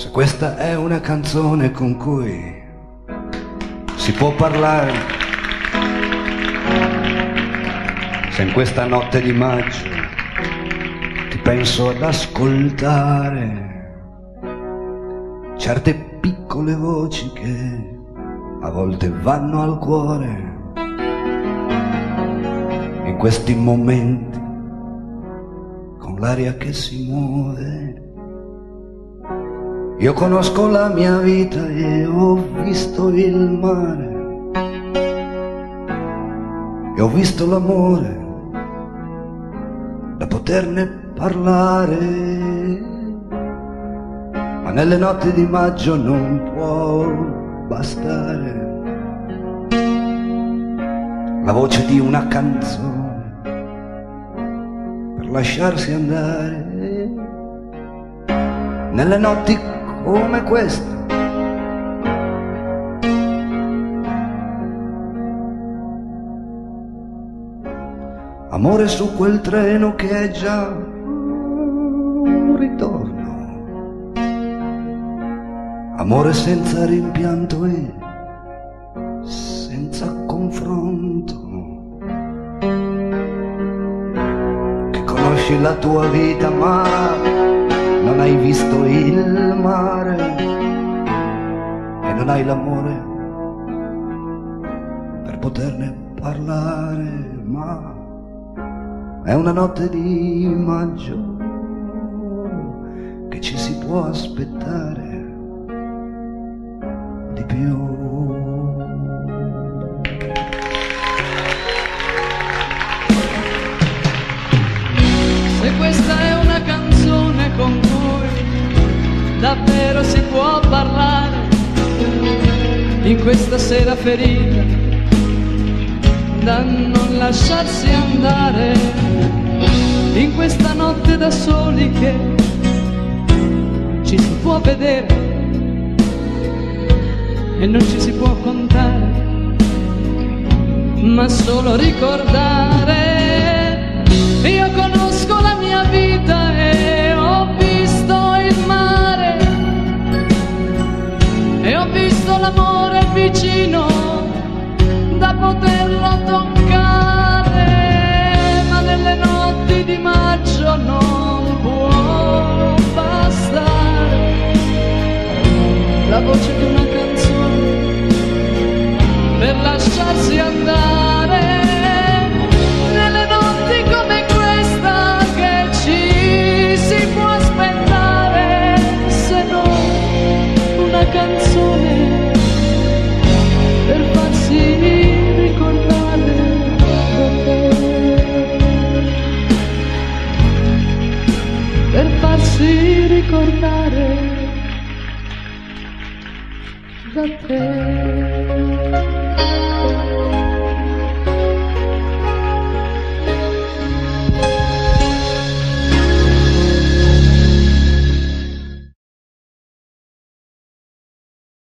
Se questa è una canzone con cui si può parlare, se in questa notte di maggio ti penso ad ascoltare certe piccole voci che a volte vanno al cuore in questi momenti con l'aria che si muove io conosco la mia vita e ho visto il mare. E ho visto l'amore da poterne parlare. Ma nelle notti di maggio non può bastare la voce di una canzone per lasciarsi andare. Nelle notti come questa. Amore su quel treno che è già un ritorno. Amore senza rimpianto e senza confronto. Che conosci la tua vita ma hai visto il mare e non hai l'amore per poterne parlare, ma è una notte di maggio che ci si può aspettare di più. Davvero si può parlare in questa sera ferita da non lasciarsi andare? In questa notte da soli che ci si può vedere e non ci si può contare ma solo ricordare l'amore vicino da poterlo toccare, farsi ricordare da te.